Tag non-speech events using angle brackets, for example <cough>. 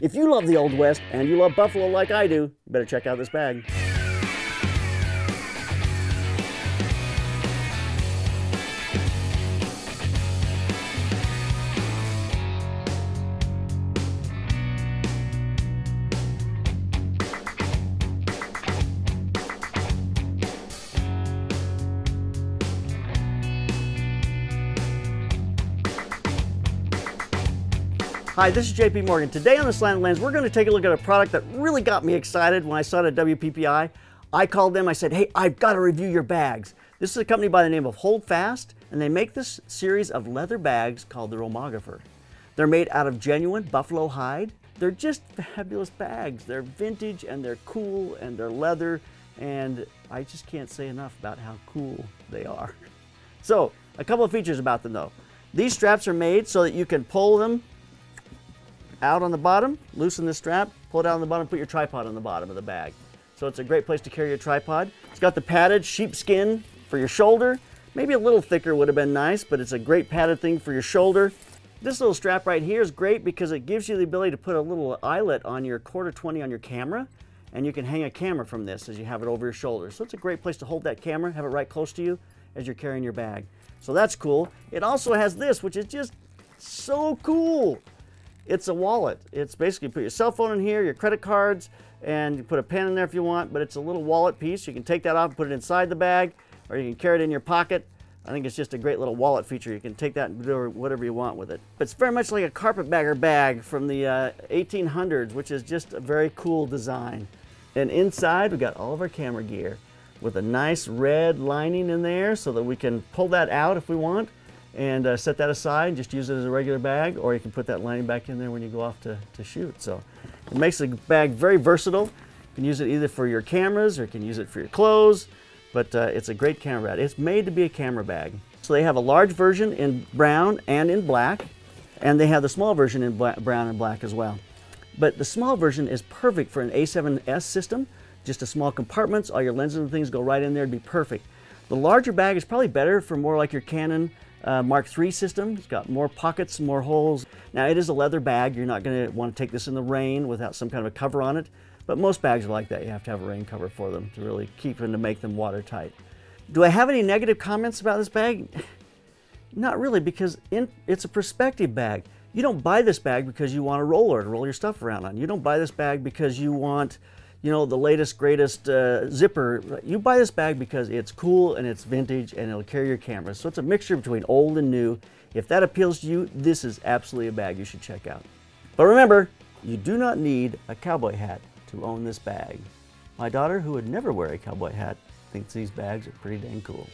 If you love the Old West and you love buffalo like I do, you better check out this bag. Hi, this is Jay P. Morgan. Today on the Slanted Lens, we're going to take a look at a product that really got me excited when I saw it at WPPI. I called them, I said, hey, I've got to review your bags. This is a company by the name of Holdfast, and they make this series of leather bags called the Roamographer. They're made out of genuine buffalo hide. They're just fabulous bags. They're vintage and they're cool and they're leather, and I just can't say enough about how cool they are. <laughs> So, a couple of features about them though. These straps are made so that you can pull them out on the bottom, loosen the strap, pull it out on the bottom, put your tripod on the bottom of the bag. So it's a great place to carry your tripod. It's got the padded sheepskin for your shoulder. Maybe a little thicker would have been nice, but it's a great padded thing for your shoulder. This little strap right here is great because it gives you the ability to put a little eyelet on your quarter 20 on your camera and you can hang a camera from this as you have it over your shoulder. So it's a great place to hold that camera, have it right close to you as you're carrying your bag. So that's cool. It also has this, which is just so cool. It's a wallet. It's basically you put your cell phone in here, your credit cards, and you put a pen in there if you want, but it's a little wallet piece. You can take that off and put it inside the bag, or you can carry it in your pocket. I think it's just a great little wallet feature. You can take that and do whatever you want with it. But it's very much like a carpetbagger bag from the uh, 1800s, which is just a very cool design. And inside, we got all of our camera gear with a nice red lining in there so that we can pull that out if we want and uh, set that aside, just use it as a regular bag, or you can put that lining back in there when you go off to, to shoot. So it makes the bag very versatile. You can use it either for your cameras or you can use it for your clothes, but uh, it's a great camera bag. It's made to be a camera bag. So they have a large version in brown and in black, and they have the small version in brown and black as well. But the small version is perfect for an A7S system, just a small compartments, all your lenses and things go right in there, it'd be perfect. The larger bag is probably better for more like your Canon uh, Mark III system. It's got more pockets, more holes. Now it is a leather bag. You're not going to want to take this in the rain without some kind of a cover on it. But most bags are like that. You have to have a rain cover for them to really keep them to make them watertight. Do I have any negative comments about this bag? <laughs> Not really, because in, it's a perspective bag. You don't buy this bag because you want a roller to roll your stuff around on. You don't buy this bag because you want you know, the latest, greatest uh, zipper. You buy this bag because it's cool and it's vintage and it'll carry your camera. So it's a mixture between old and new. If that appeals to you, this is absolutely a bag you should check out. But remember, you do not need a cowboy hat to own this bag. My daughter, who would never wear a cowboy hat, thinks these bags are pretty dang cool.